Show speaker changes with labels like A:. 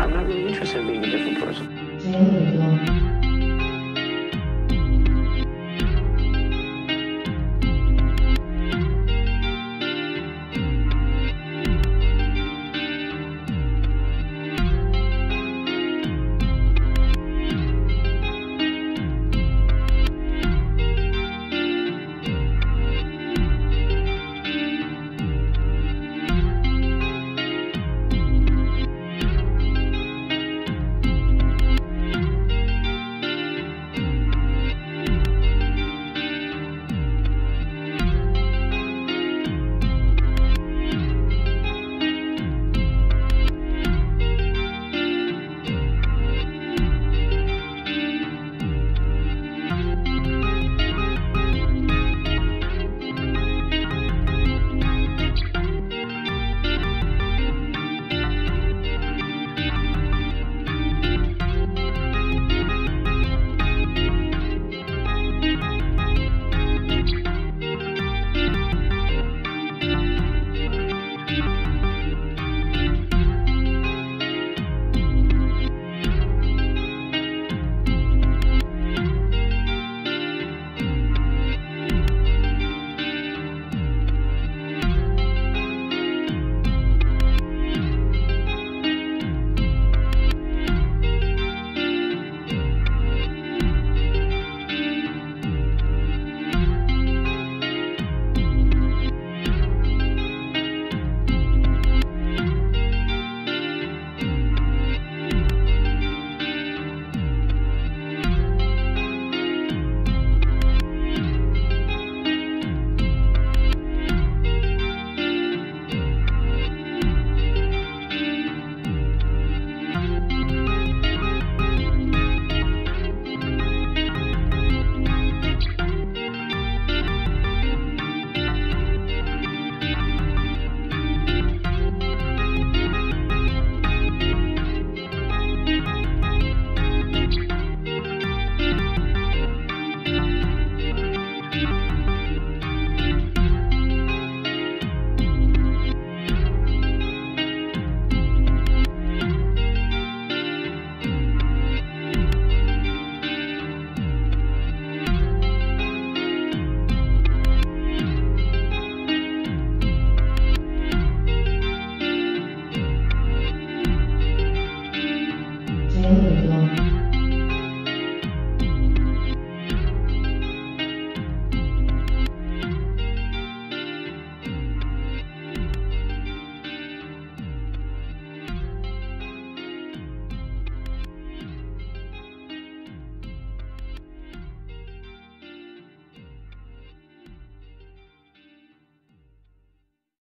A: I'm not really interested in being a different
B: person.